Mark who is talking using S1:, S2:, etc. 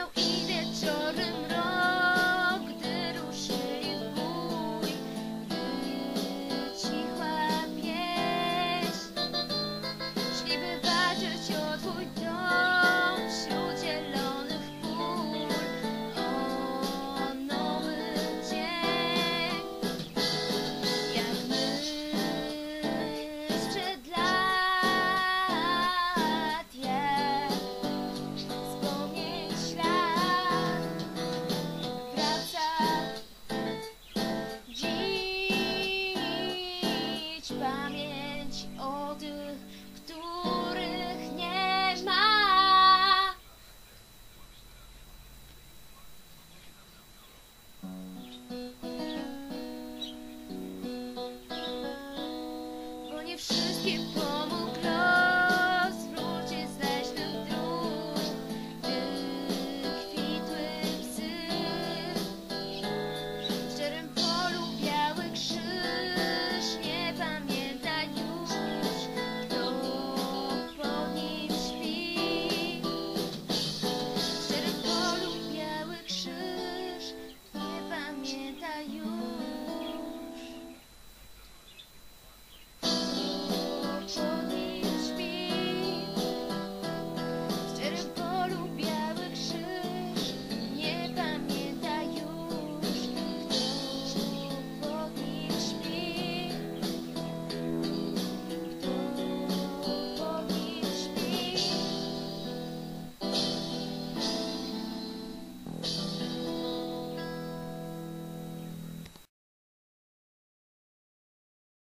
S1: Hello. Spam